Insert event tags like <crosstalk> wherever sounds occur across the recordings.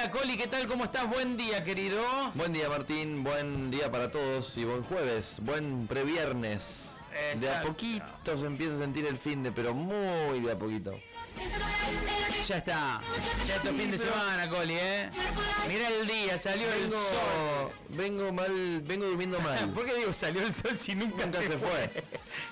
Hola Coli, ¿qué tal? ¿Cómo estás? Buen día, querido. Buen día Martín, buen día para todos y buen jueves, buen previernes. De a poquito se empieza a sentir el fin de, pero muy de a poquito. Ya está. Ya es Sí, fin de semana, Coli, ¿eh? Mira el día, salió el sol. vengo mal, vengo durmiendo mal. <laughs> ¿Por qué digo salió el sol si nunca, Nunca se fue.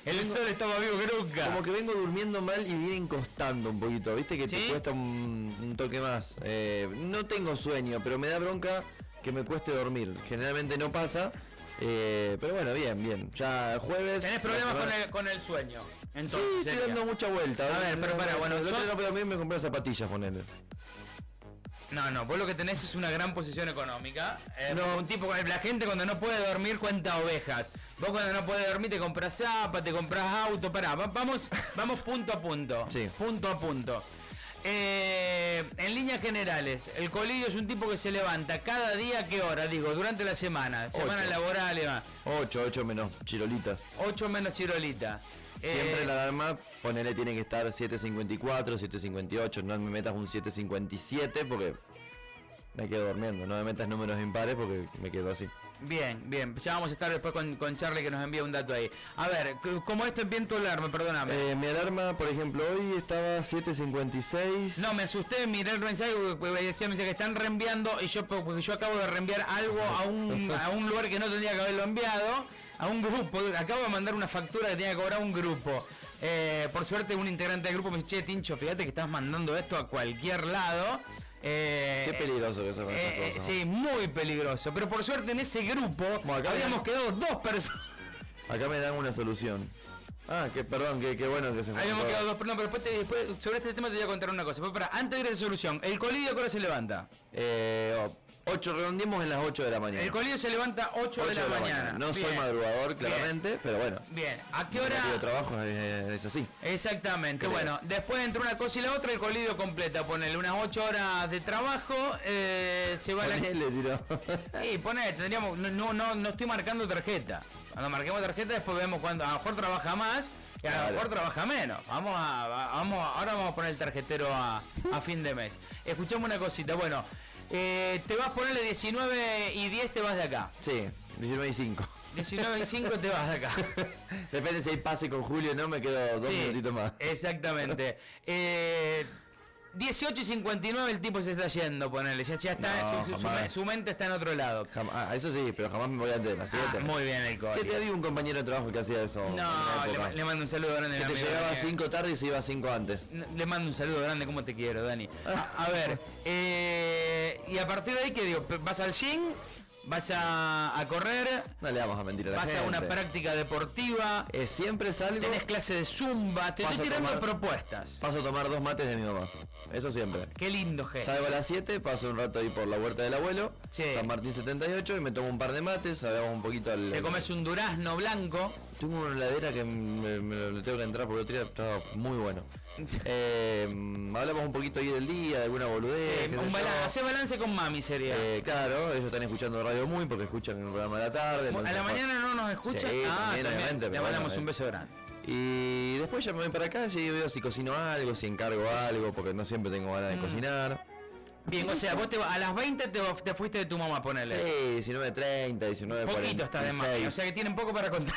El Vengo- sol está más vivo que nunca. Como que vengo durmiendo mal y vienen costando un poquito, viste que ¿Sí? te cuesta un, un toque más. Eh, no tengo sueño, pero me da bronca que me cueste dormir. Generalmente no pasa, eh, pero bueno, bien, bien. Ya jueves. Tenés problemas con semana- el, con el sueño. Sí, Entonces, estoy sería. dando mucha vuelta. A ver, pero para, bueno, el otro día no puedo dormir, me compré zapatillas, ponele. No, no, vos lo que tenés es una gran posición económica. Eh, No. Un tipo, la gente cuando no puede dormir cuenta ovejas. Vos cuando no puedes dormir te compras zapa, te compras auto, pará, va- vamos, vamos punto a punto. Sí. Punto a punto. Eh, en líneas generales, el colillo es un tipo que se levanta cada día, ¿a ¿qué hora? Digo, durante la semana, semana Ocho. laboral, 8, 8 menos chirolitas. 8 menos chirolita. Eh, Siempre la alarma, ponele, tiene que estar 7.54, 7.58. No me metas un 7.57 porque me quedo durmiendo. No me metas números impares porque me quedo así. Bien, bien. Ya vamos a estar después con, con Charlie que nos envía un dato ahí. A ver, ¿cómo esto es bien tu alarma? Perdóname. Eh, mi alarma, por ejemplo, hoy estaba 7.56. No, me asusté, miré el mensaje porque decía, me decía que están reenviando y yo porque yo acabo de reenviar algo a un, <laughs> a un lugar que no tendría que haberlo enviado, a un grupo, acabo de mandar una factura que tenía que cobrar un grupo. Eh, por suerte un integrante del grupo me dice, che, Tincho, fíjate que estás mandando esto a cualquier lado. Eh, Qué peligroso que son eh, cosas. sí, muy peligroso. Pero por suerte en ese grupo Bueno, acá habíamos quedado dos personas. <laughs> Acá me dan una solución. Ah, que perdón, que, que bueno que se fue. Habíamos quedado dos, no, pero después, te- después sobre este tema te voy a contar una cosa. Pero para, antes de ir a esa solución, el colillo ¿a qué hora se levanta? Eh, 8 redondimos en las 8 de la mañana. El colillo se levanta 8, 8 de la, mañana. No Bien. soy madrugador, claramente, pero bueno. Bien, ¿a qué hora? trabajo es, es así. Exactamente, Creo. bueno, después entre una cosa y la otra, el colillo completa, ponele unas 8 horas de trabajo, eh, se va a la... Ponele, tiro. Sí, ponele, tendríamos, no, no, no, estoy marcando tarjeta. Cuando marquemos tarjeta después vemos cuando a lo mejor trabaja más y a lo mejor trabaja menos. Vamos a, va- vamos, ahora vamos a poner el tarjetero a, a fin de mes. Escuchame una cosita, bueno, eh, te vas a ponerle 19 y 10 te vas de acá. Sí, 19 y 5. 19 y 5 te vas de acá. <laughs> Depende si hay pase con Julio, no me quedo dos Sí, minutitos más. Exactamente. <laughs> Eh, 18 y 59 el tipo se está yendo, ponele. Ya, ya está, No, su- mente está en otro lado. Jam- ah, eso sí, pero jamás me voy antes de las 7. Ah, muy bien el Que Coli. te había un compañero de trabajo que hacía eso. No, le, mando un saludo grande. que te llegaba a Dani. 5 tarde y se iba a 5 antes. Le mando un saludo grande, ¿cómo te quiero, Dani? <laughs> A, a ver, eh, y a partir de ahí, ¿qué digo? ¿Vas al gym? ¿Vas a, a correr? No le vamos a mentir a la ¿Vas gente. a una práctica deportiva? Eh, siempre salgo. ¿Tenés clase de zumba? Te estoy tirando tomar- propuestas. Paso a tomar dos mates de mi mamá. Eso siempre. Qué lindo gesto. Salgo a las 7, paso un rato ahí por la huerta del abuelo, Sí. San Martín 78, y me tomo un par de mates, sabemos un poquito al. Te comes un durazno blanco. Tengo una heladera que me, me- tengo que entrar el otro día estaba muy bueno. <laughs> Eh, hablamos un poquito ahí del día, de alguna boludez. Eh, sé un balance, hacer balance con mami sería. Eh, claro, ellos están escuchando Radio Muy porque escuchan el programa de la tarde. a la mañana no nos escucha. Sí, ah, también, también. obviamente, Le mandamos bueno, un eh. beso grande. Y después ya me voy para casa y veo si cocino algo, si encargo algo, porque no siempre tengo ganas Mm. de cocinar. Bien, o sea, vos te, a las 20 te, te fuiste de tu mamá, ponele. Sí, 19.30, 19.40. Poquito está de más. O sea que tienen poco para contar.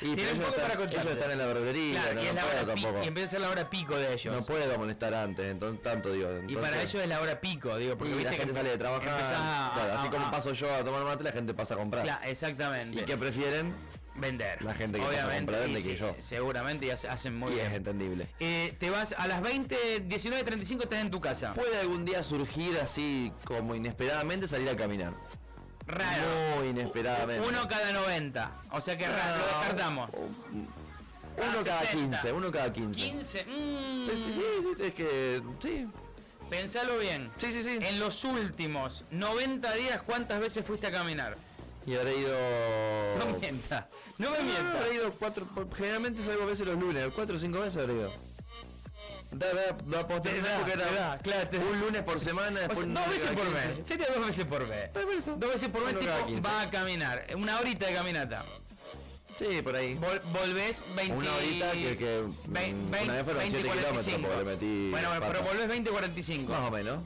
Y poco para contar. ellos están en la verdulería, Claro, no, y, no puedo tampoco. y empieza a ser la hora pico de ellos. No puedo molestar antes, entonces tanto digo. y para ellos es la hora pico, digo, porque y viste la gente que sale de trabajar, empezás a- claro, a- así como paso yo a tomar mate, la gente pasa a comprar. Claro, exactamente. ¿Y qué prefieren? Vender. La gente que pasa a Obviamente, comprar vende que sí, yo. Seguramente y hace- hacen muy y bien. es entendible. Eh, te vas a las 20, 19.35 estás en tu casa. Puede algún día surgir así como inesperadamente salir a caminar. Raro. Muy inesperadamente. Uno cada 90. O sea que raro, lo No. descartamos. Uno Ah, cada 60. 15, uno cada 15. 15. mm, Sí, sí, sí, es que. Sí, Pensalo bien. sí, sí. sí. En los últimos 90 días, ¿cuántas veces fuiste a caminar? Y habré ido. <laughs> No mienta. No me No, no, mientas. habré ido cuatro. Generalmente salgo a veces los lunes, cuatro o cinco veces habré ido. Da, da, da, da, porque era da, claro, te- un lunes por semana, O sea, dos veces por 15. mes. Sería dos veces por mes. Dos veces por mes tipo cada 15. va a caminar. Una horita de caminata. Sí, por ahí. Vol- volvés 20... Una horita que- que, ve- mm, ve- una vez fueron 20, 7 kilómetros 45. porque le metí Bueno, pata. pero volvés 20, 45. Más o menos.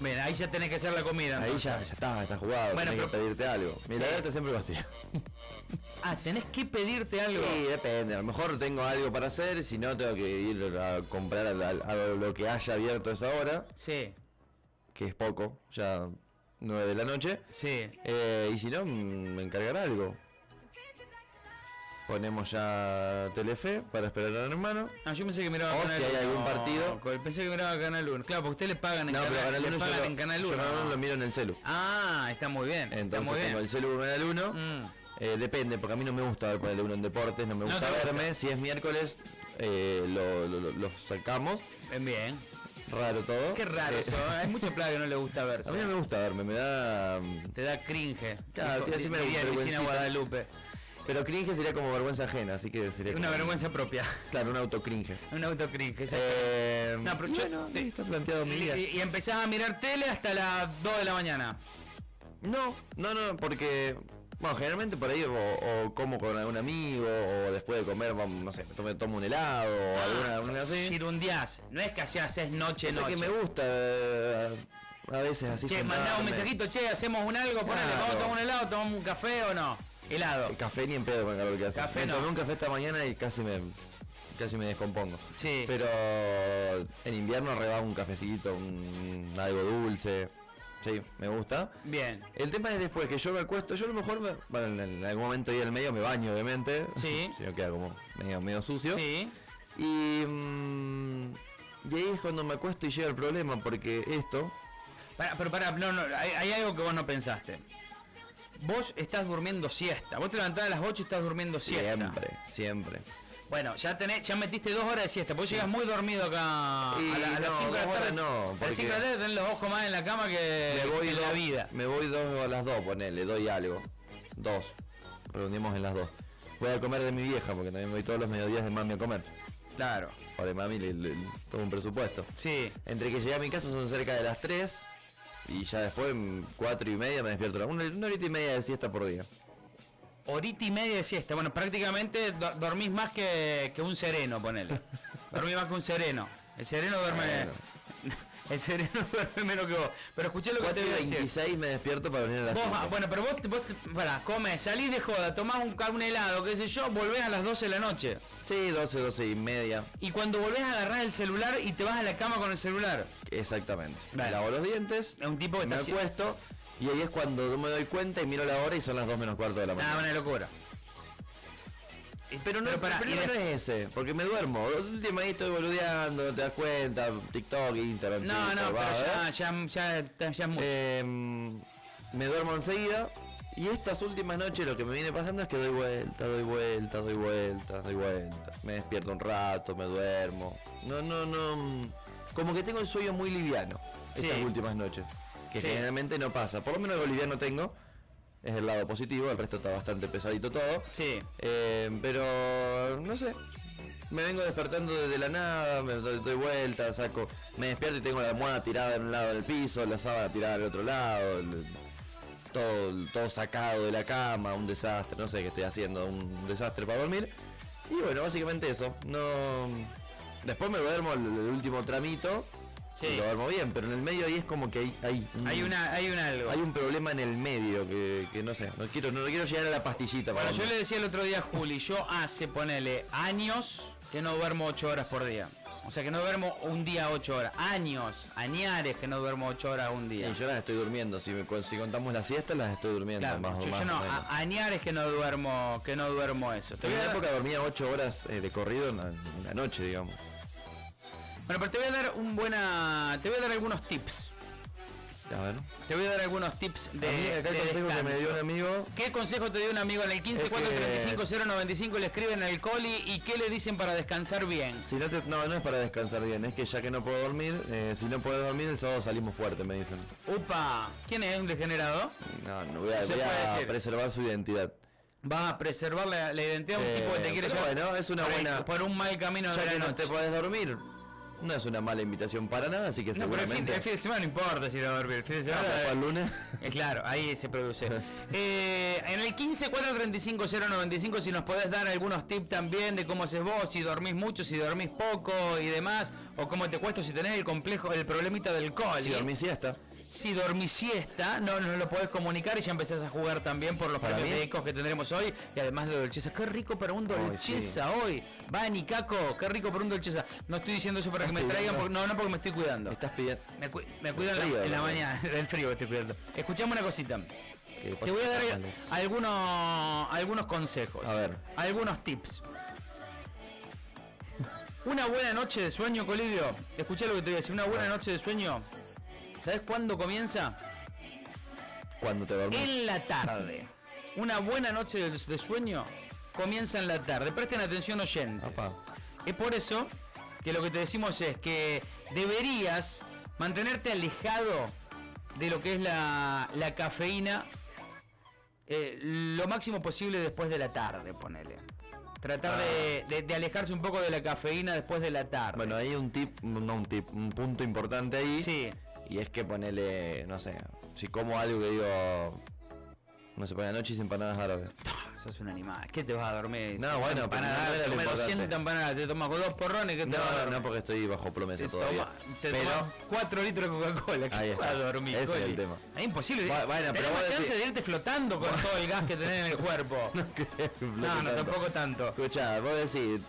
Bien, ahí ya tenés que hacer la comida. Ahí entonces. ya, ya está, está jugado. Bueno, Tenés que pero- pedirte algo. Mi Sí. está siempre vacía. Ah, tenés que pedirte algo. Sí, depende. A lo mejor tengo algo para hacer, si no tengo que ir a comprar a, a- a lo que haya abierto esa hora, Sí, que es poco, ya 9 de la noche. sí. Eh, y si no, mm, me encargará algo. Ponemos ya Telefe para esperar al hermano. Ah, yo pensé que miraba O Canal si hay 1. algún partido. Pensé que miraba Canal 1. Claro, porque usted le pagan en No, pero Canal, Canal le 1 yo, pagan lo- en Canal yo 1. Canal 1 lo miro en el celu. Ah, está muy bien. Entonces muy tengo bien. el celu con Canal 1. Mm. Eh, depende, porque a mí no me gusta ver ponerle uno en deportes, no me No gusta verme. Si es miércoles, eh, lo, lo- sacamos. Bien, bien. Raro todo. Qué raro Eh, eso. Hay mucha plata que no le gusta verse. <laughs> A mí no me gusta verme, me da. mm, Te da cringe. Claro, te da. Guadalupe. Pero cringe sería como vergüenza ajena, así que sería. Una como- vergüenza propia. Claro, un auto cringe. Un auto cringe. exacto. Eh, No, pero yo- bueno, te- está planteado mi día. y, y empezás a mirar tele hasta las 2 de la mañana. No, no, no, porque. Bueno, generalmente por ahí o, o como con algún amigo, o después de comer, vamos, no sé, tomo, tomo un helado o alguna, alguna así. Girundiás. No es que así haces noche, Eso noche. que me gusta eh, a veces así. Che, mandá un mensajito, che, hacemos un algo, ponele, Claro. vamos a tomar un helado, tomamos un café o no. Helado. El café ni en pedo con el calor que hace. Café me no. tomé un café esta mañana y casi me casi me descompongo. Sí. Pero en invierno reba un cafecito, un, algo dulce. Sí, me gusta. Bien. El tema es después que yo me acuesto, yo a lo mejor, me- bueno, en, en algún momento ahí al medio me baño, obviamente. Sí. <laughs> si no queda como medio, medio sucio. Sí. Y, mm, y ahí es cuando me acuesto y llega el problema, porque esto, Pará, pero pará, no, no, hay, hay algo que vos no pensaste. Vos estás durmiendo siesta. Vos te levantás a las 8 y estás durmiendo siesta. siempre, siempre. Bueno, ya tenés, ya metiste dos horas de siesta. Vos llegas muy dormido acá Y a, la- a las no, 5 de la tarde. no, a las porque- 5 de la tarde tenés los ojos más en la cama que, Me voy en la vida. Me voy dos a las dos, ponele, doy algo. Dos. Reunimos en las dos. Voy a comer de mi vieja, porque también voy todos los mediodías de mami a comer. Claro. Ahora mami le, le- tomo un presupuesto. Sí. Entre que llegué a mi casa son cerca de las 3 y ya después en 4 y media me despierto. Una, una horita y media de siesta por día. Horita y media de siesta. Bueno, prácticamente do- dormís más que, que un sereno, ponele. <laughs> dormís más que un sereno. El sereno duerme. Bueno. El sereno <laughs> duerme menos que vos. Pero escuché lo que 4 te voy a decir. 26 me despierto para venir a las Vos, 5. ah, bueno, pero vos, te- vos pará, comés, salís de joda, tomás un, un helado, qué sé yo, volvés a las 12 de la noche. Sí, 12, 12 y media. Y cuando volvés a agarrar el celular y te vas a la cama con el celular. Exactamente. Me Vale. lavo los dientes, Es un tipo que me acuesto y ahí es cuando yo me doy cuenta y miro la hora y son las 2 menos cuarto de la mañana. Nada, una locura. Pero no, Pero el problema de- no es ese, porque me duermo. Ahí estoy boludeando, te das cuenta, TikTok, Instagram, No, Twitter, no, va, pero ¿eh? ya, ya, ya, es mucho. Em, me duermo enseguida y estas últimas noches lo que me viene pasando es que doy vuelta, doy vuelta, doy vuelta, doy vuelta. Me despierto un rato, me duermo. No, no, no. mm, Como que tengo el sueño muy liviano estas Sí. últimas noches. Que Sí. generalmente no pasa. Por lo menos lo liviano tengo. Es el lado positivo, el resto está bastante pesadito todo. Sí. Eh, pero no sé. Me vengo despertando desde la nada, me doy, doy vuelta, saco, me despierto y tengo la almohada tirada en un lado del piso, la sábana tirada al otro lado, el- todo, todo sacado de la cama, un desastre, no sé qué estoy haciendo, un desastre para dormir. Y bueno, básicamente eso. No. Después me duermo el, el último tramito Sí. y lo duermo bien, pero en el medio ahí es como que hay, hay, Hay una, hay un algo. hay un problema en el medio que, que no sé, no quiero, no quiero llegar a la pastillita para Bueno, yo le decía el otro día a Juli, yo hace, ponele, años que no duermo 8 horas por día. O sea, que no duermo un día 8 horas. Años, añares que no duermo 8 horas un día. Y yo las estoy durmiendo, si, me- si contamos las siestas las estoy durmiendo Claro, más o yo, yo más no, o menos. a- añares que no duermo, que no duermo eso. En una época dormía 8 horas eh, de corrido en la, en la noche, digamos. Bueno, pero te voy a dar un buena, te voy a dar algunos tips. A ver. Te voy a dar algunos tips de, mí acá el de consejo que me dio un amigo, ¿Qué consejo te dio un amigo en el 15 Es 4 que- 35 095 le escriben al coli y qué le dicen para descansar bien? si no te, no, no es para descansar bien, es que ya que no puedo dormir, eh, si no puedo dormir el sábado salimos fuerte, me dicen. Upa, ¿quién es un degenerado? No, no voy a, voy a preservar su identidad. Va a preservar la, la identidad de un Eh, tipo que te quiere llevar bueno, es una por, buena- por un mal camino de Ya la que no te podés dormir, No es una mala invitación para nada, así que No, pero el fin, seguramente. el fin de semana no importa si no va a dormir. El fin de Ah, semana. pero el lunes. Eh, claro, ahí se produce. <laughs> Eh, en el 15 435 095 si nos podés dar algunos tips también de cómo haces vos, si dormís mucho, si dormís poco y demás, o cómo te cuesta si tenés el complejo, el problemita del coli. Si dormí siesta. Si dormís siesta, no nos lo podés comunicar y ya empezás a jugar también por los premios ecos que tendremos hoy y además de dolcheza. Qué rico para un dolcheza hoy. Vani, Caco, qué rico para un dolcheza. No estoy diciendo eso para que me traigan, porque, no, no porque me estoy cuidando. Estás pidiendo. Me, cu- me cuido en la, en la mañana, <laughs> del frío estoy cuidando. Escuchame una cosita. ¿Qué Te voy a dar algunos, algunos consejos. A ver. Algunos tips. Una buena noche de sueño, Colidio. Escuché lo que te voy a decir. Una buena noche de sueño. ¿Sabes cuándo comienza? Cuando te dormís. En la tarde. Una buena noche de, de sueño comienza en la tarde. Presten atención oyentes. Es por eso que lo que te decimos es que deberías mantenerte alejado de lo que es la, la cafeína eh, lo máximo posible después de la tarde, ponele. Tratar de, de- de alejarse un poco de la cafeína después de la tarde. Bueno, hay un tip, no un tip, un punto importante ahí. sí. Y es que ponele, no sé, si como algo que digo, no sé, pone anoche hice empanadas árabes. Sos un animal. ¿Qué te vas a dormir? No, bueno, pero empanadas, no importante. 200 empanadas, te tomas con dos porrones que te No, vas a no, dormir. no, porque estoy bajo promesa Te, todavía. toma, te pero, tomas 4 litros de Coca-Cola. ¿Qué Ahí vas a dormir? Ese es el tema. Es imposible. Bu- bueno, pero Tenés más chance decís- de irte flotando con todo el gas que tenés en el cuerpo. <laughs> No, no, tampoco tanto. Escuchá, vos decís,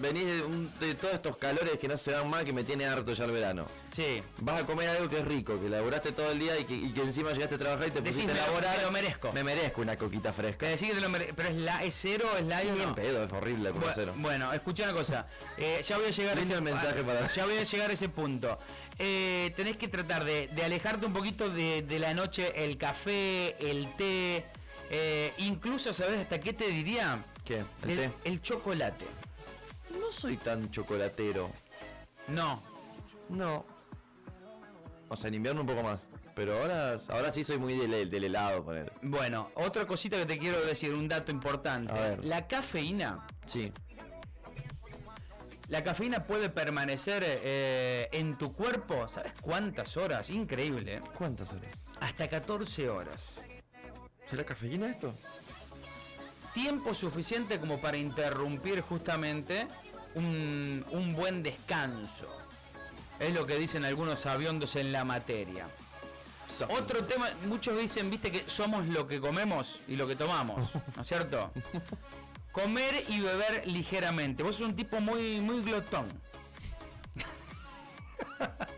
venís de, un- de todos estos calores que no se dan más que me tiene harto ya el verano. Sí. Vas a comer algo que es rico, que laburaste todo el día y que, y que encima llegaste a trabajar y te Decís, pusiste me a laburar. me lo merezco. Me merezco una coquita fresca. decís que te lo mere- Pero es, la, es cero, es la Ni en no. pedo, es horrible. Bueno, escucha una cosa. Eh, ya voy a llegar a ese mensaje para- <laughs> Ya voy a llegar a ese punto. Eh, tenés que tratar de, de alejarte un poquito de, de la noche el café, el té. eh, incluso, ¿sabes hasta qué te diría? ¿Qué? ¿El el, té? el chocolate. No soy tan chocolatero. No. No. O sea, en invierno un poco más. Pero ahora, ahora sí soy muy del, del helado, poner. Bueno, otra cosita que te quiero decir, un dato importante. A ver. La cafeína, Sí. la cafeína puede permanecer eh, en tu cuerpo, ¿sabes cuántas horas? Increíble, ¿eh? ¿Cuántas horas? Hasta 14 horas. ¿Será cafeína esto? Tiempo suficiente como para interrumpir justamente un, un buen descanso. Es lo que dicen algunos aviondos en la materia. Otro tema, muchos dicen, viste, que somos lo que comemos y lo que tomamos, ¿no es cierto? <laughs> Comer y beber ligeramente. Vos sos un tipo muy, muy glotón.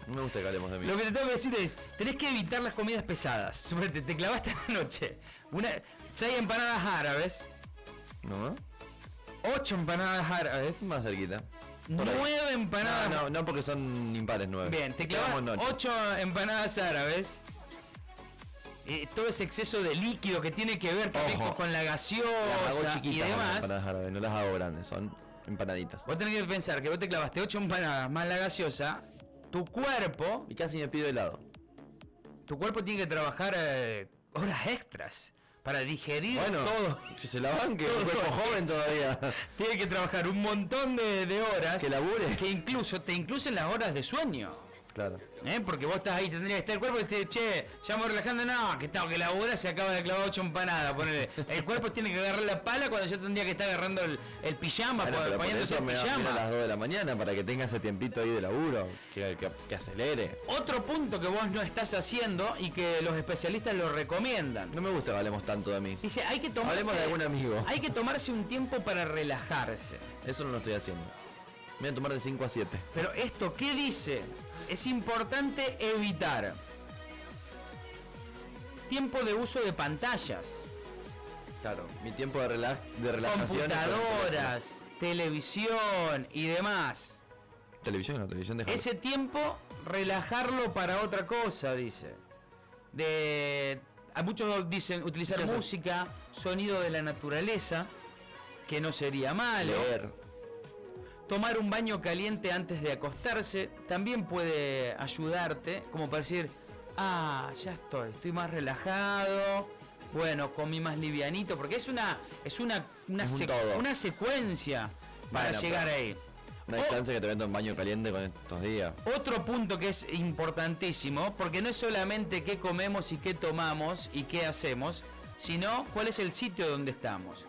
No me gusta que hablemos de mí. Lo que te tengo que decir es, tenés que evitar las comidas pesadas. Suponete, te clavaste la noche. Una, seis empanadas árabes, ¿No? Ocho empanadas árabes, Más cerquita. Por ahí. nueve empanadas. No, no, no, porque son impares nueve. Bien, te clavas noche. ocho empanadas árabes. Eh, todo ese exceso de líquido que tiene que ver también Ojo. con la Las gaseosa y las demás. empanadas árabes, no las hago grandes, son empanaditas. Vos tenés que pensar que vos te clavaste ocho empanadas más la gaseosa. Tu cuerpo, Y casi me pido helado. tu cuerpo tiene que trabajar eh, horas extras para digerir Bueno, todo. que se la banque, un cuerpo joven todavía. <laughs> Tiene que trabajar un montón de, de horas. Que labure. Que incluso te incluyen las horas de sueño. Claro. ¿Eh? Porque vos estás ahí, tendría que estar el cuerpo y te che, ya me relajando, no, que tengo que laburar, se acaba de clavar ocho empanadas, ponele. El cuerpo <laughs> tiene que agarrar la pala cuando yo tendría que estar agarrando el, el pijama, Bueno, po- pero por poniéndose eso el me va a pijama. a las 2 de la mañana para que tenga ese tiempito ahí de laburo, que, que, que acelere. Otro punto que vos no estás haciendo y que los especialistas lo recomiendan. No me gusta que hablemos tanto de mí. Dice, hay que tomarse, Hablemos de algún amigo. <laughs> Hay que tomarse un tiempo para relajarse. Eso no lo estoy haciendo. Me voy a tomar de 5 a 7. Pero esto, ¿qué dice? Es importante evitar tiempo de uso de pantallas. Claro, mi tiempo de, relax, de relajación. computadoras, televisión y demás. Televisión, no, televisión deja. Ese tiempo relajarlo para otra cosa, dice. De a muchos dicen utilizar música, sonido de la naturaleza, que no sería malo. leer. Tomar un baño caliente antes de acostarse también puede ayudarte, como para decir, ah, ya estoy, estoy más relajado, bueno, comí más livianito, porque es una, es una, una, Es un sec- todo. una secuencia para Bueno, llegar ahí. No hay chance que te metan un baño caliente con estos días. Otro punto que es importantísimo, porque no es solamente qué comemos y qué tomamos y qué hacemos, sino cuál es el sitio donde estamos.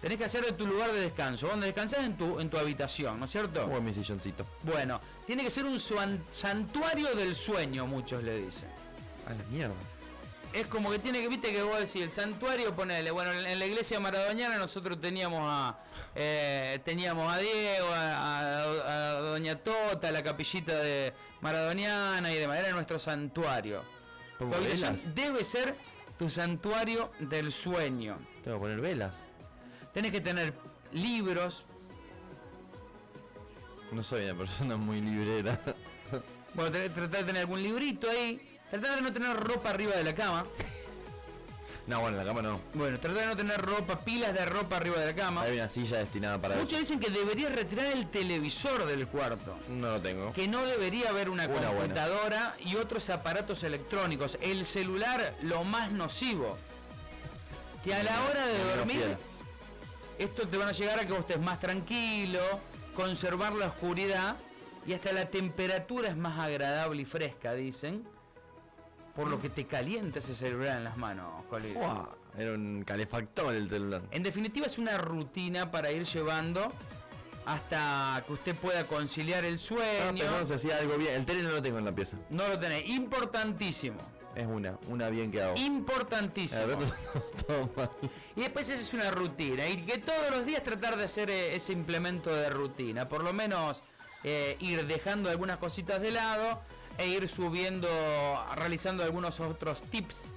Tenés que hacer de tu lugar de descanso. Donde descansás en tu, en tu habitación, ¿no es cierto? O en mi silloncito. Bueno, tiene que ser un santuario del sueño, muchos le dicen. A la mierda. Es como que tiene que, viste que vos decís, el santuario, ponele, bueno, en en la iglesia maradoniana nosotros teníamos a eh, teníamos a Diego, a, a- a Doña Tota, la capillita de maradoniana y demás, era nuestro santuario. Tu ¿Pongo habitación velas? debe ser tu santuario del sueño. Tengo que poner velas. Tenés que tener libros, No soy una persona muy librera. bueno, tratar de tener algún librito ahí, tratar de no tener ropa arriba de la cama. no, bueno, en la cama no. Bueno, tratar de no tener ropa, pilas de ropa arriba de la cama. Hay una silla destinada para Muchos eso. dicen que deberías retirar el televisor del cuarto. No lo tengo. Que no debería haber una, Una buena. computadora y otros aparatos electrónicos. El celular, lo más nocivo. Que a la hora de dormir. Esto te van a llegar a que vos estés más tranquilo, conservar la oscuridad y hasta la temperatura es más agradable y fresca, dicen. Por lo que te calienta ese celular en las manos. Uah, Era un calefactor el celular. En definitiva es una rutina para ir llevando hasta que usted pueda conciliar el Ah, sueño. pero no se hacía algo bien. El tele no lo tengo en la pieza. No lo tenés. Importantísimo. Es una, una bien que hago. Importantísimo. <laughs> Y después esa es una rutina. Y que todos los días tratar de hacer eh, ese implemento de rutina. Por lo menos eh, ir dejando algunas cositas de lado e ir subiendo, realizando algunos otros tips.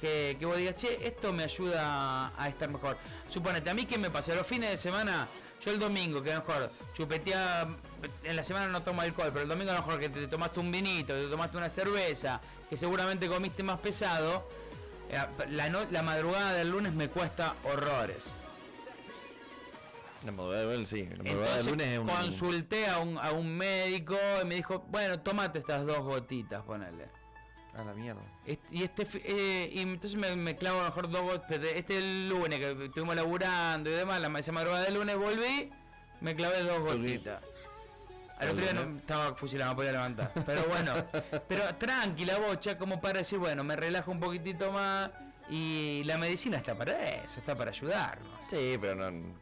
Que, que vos digas, che, esto me ayuda a estar mejor. Suponete, a mí que me pasa los fines de semana, yo el domingo, que a lo mejor chupetea, en la semana no tomo alcohol, pero el domingo a lo mejor que te tomaste un vinito, te tomaste una cerveza, que seguramente comiste más pesado, eh, la, no- la madrugada del lunes me cuesta horrores. La madrugada del sí. La madrugada Entonces del lunes es un. consulté a un, a un médico y me dijo, bueno, tomate estas dos gotitas, ponele. A la mierda. Y este eh, y entonces me, me clavo a lo mejor dos gotas. Este el lunes que estuvimos laburando y demás, la esa madrugada del lunes volví, me clavé dos gotitas. Al otro día no, estaba fusilado, no podía levantar. Pero bueno, <laughs> pero tranquila bocha, como para decir, bueno, me relajo un poquitito más. Y la medicina está para eso, está para ayudarnos. Sí, pero no.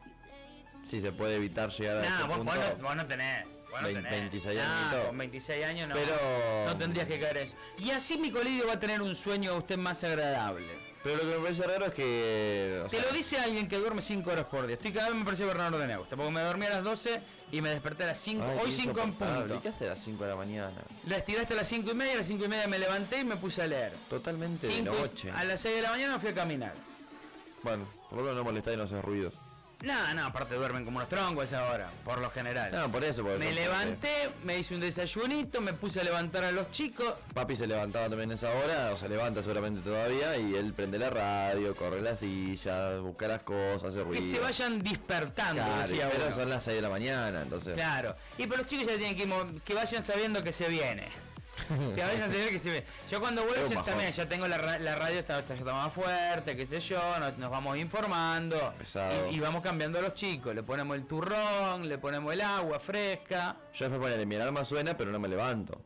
Si se puede evitar llegar a Nah, ese vos, punto. vos no, vos no tenés. Vos no Vein- tenés. 26 Nah, añitos. Con 26 años no. Pero- No tendrías que caer eso. Y así mi colidio va a tener un sueño usted más agradable. Pero lo que me parece raro es que. o Te sea, lo dice alguien que duerme 5 horas por día. Estoy cada vez me pareció Bernardo de Neusta. Porque me dormí a las 12 y me desperté a las 5. ay, Hoy qué 5 en punto. ¿Qué hace a las 5 de la mañana? La estiraste a las 5 y media, a las 5 y media me levanté y me puse a leer. Totalmente de Cinco- noche. a las 6 de la mañana fui a caminar. Bueno, por lo menos no molestar y no hacer ruidos. No, no, aparte duermen como unos troncos a esa hora, por lo general. No, por eso. porque me levanté, me hice un desayunito, me puse a levantar a los chicos. Papi se levantaba también a esa hora, o se levanta seguramente todavía, y él prende la radio, corre la silla, busca las cosas, hace Que ruido. se vayan despertando, Claro, decía pero uno. son las 6 de la mañana, entonces. Claro. Y pero los chicos ya tienen que ir que vayan sabiendo que se viene. <laughs> Que vayan sabiendo que se viene. Yo cuando vuelvo también ya tengo la, ra- la radio está, está, está más fuerte, qué sé yo, nos, nos vamos informando. Y, y vamos cambiando a los chicos. Le ponemos el turrón, le ponemos el agua fresca. Yo después ponele, mi alarma suena, pero no me levanto.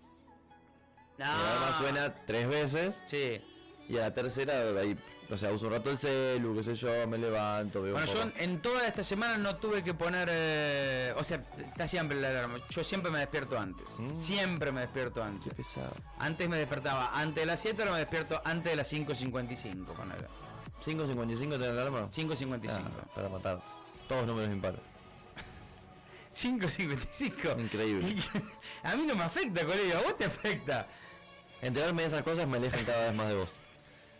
No. Mi alarma suena tres veces, Sí. y a la tercera, ahí, o sea, uso un rato el celu, qué sé yo, me levanto, veo Bueno, un yo en, toda esta semana no tuve que poner, eh, o sea, está siempre la alarma. Yo siempre me despierto antes. Mm. Siempre me despierto antes. Qué pesado. Antes me despertaba antes de las 7, ahora me despierto antes de las 5.55, ponele. 5.55 tiene la alarma. 5.55. Ah, para matar. Todos números impares. <laughs> 5.55. Increíble. <laughs> A mí no me afecta, colega, a vos te afecta. Enterarme de esas cosas me alejan cada vez más de vos.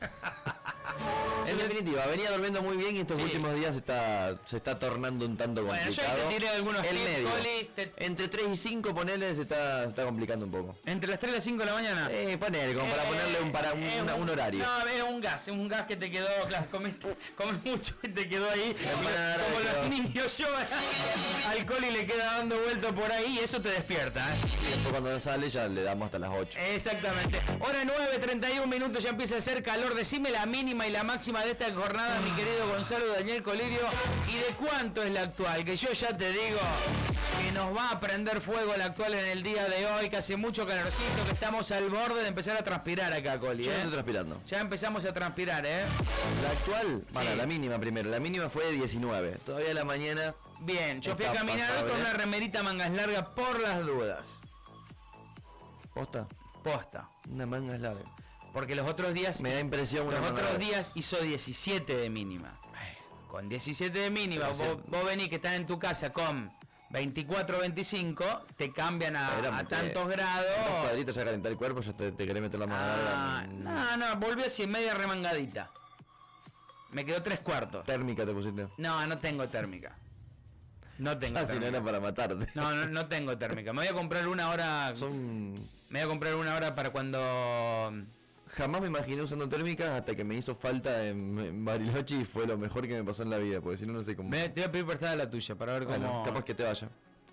<laughs> Yeah. En definitiva, venía durmiendo muy bien y estos Sí. últimos días se está, se está tornando un tanto Bueno, yo complicado. te tiré algunos El medio. Coli, te- Entre 3 y 5 ponele se está, se está complicando un poco. Entre las 3 y las 5 de la mañana. Eh, ponele, como para Eh, ponerle un, para, un, es una- un horario. No, es un gas, es un gas que te quedó, claro, comes, comes mucho y te quedó ahí. como los quedó. niños lloran, alcohol y le queda dando vuelto por ahí y eso te despierta. ¿eh? Y después cuando sale ya le damos hasta las 8. Exactamente. Hora 9, 31 minutos, ya empieza a hacer calor. Decime la mínima y la máxima de esta jornada, mi querido Gonzalo Daniel Colidio. ¿Y de cuánto es la actual? Que yo ya te digo que nos va a prender fuego la actual en el día de hoy, que hace mucho calorcito, que estamos al borde de empezar a transpirar acá, Coli. Yo no ¿eh? estoy transpirando. Ya empezamos a transpirar, ¿eh? La actual, para Sí. la mínima primero. La mínima fue de 19. Todavía la mañana. Bien, yo fui a caminar pasable. con una remerita mangas largas por las dudas. Posta. Posta. Una manga es larga. Porque los otros días Me da impresión Los otros días hizo 17 de mínima. Con 17 de mínima, vos, venís que estás en tu casa con 24 25, te cambian a, a tantos Dos grados. cuadritos ya calentar el cuerpo, te, te querés meter la mano Ah, no, no, volví así en media remangadita. Me quedó tres cuartos. Térmica te pusiste. No, no tengo térmica. No tengo Ah, si no era para matarte. No, no, no tengo térmica. Me voy a comprar una hora. Son. Me voy a comprar una hora para cuando. Jamás me imaginé usando térmicas hasta que me hizo falta en, en Bariloche y fue lo mejor que me pasó en la vida, porque si no, no sé cómo. Me, te voy a pedir prestada la tuya para ver Bueno, cómo. capaz que te vaya.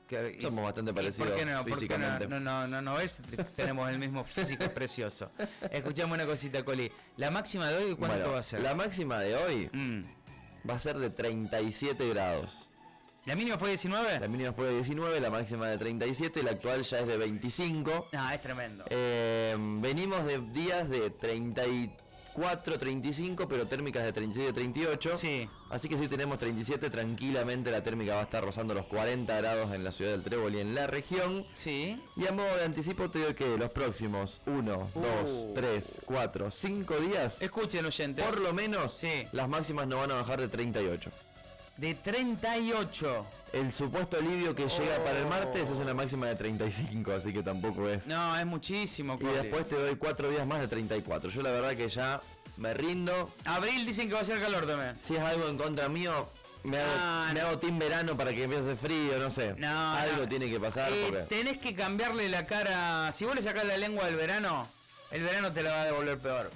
Que- y- Somos bastante parecidos ¿Por qué no? Físicamente. No, no, no, no ves, tenemos el mismo físico, precioso. Escuchame una cosita, Coli. La máxima de hoy, ¿cuánto Bueno, va a ser? La máxima de hoy Mm. va a ser de 37 grados. ¿La mínima fue 19? La mínima fue de 19, la máxima de 37 y la actual ya es de 25. No, es tremendo. Eh, venimos de días de 34, 35, pero térmicas de 37, 38. Sí. Así que si tenemos 37, tranquilamente la térmica va a estar rozando los 40 grados en la ciudad del Trébol y en la región. Sí. Y a modo de anticipo te digo que los próximos 1, Uh. 2, 3, 4, 5 días, Escuchen, oyentes. por lo menos, Sí. las máximas no van a bajar de 38. De 38. El supuesto alivio que llega para el martes es Oh. una máxima de 35, así que tampoco es. No, es muchísimo, Y después te doy 4 días más de 34. Yo la verdad que ya me rindo. Abril dicen que va a ser calor también. Si es algo en contra mío, me hago, Ah, me no. hago team verano para que empiece frío, no sé. No, algo no. tiene que pasar Eh, porque... tenés que cambiarle la cara. Si vos le sacás la lengua al verano, el verano te la va a devolver peor.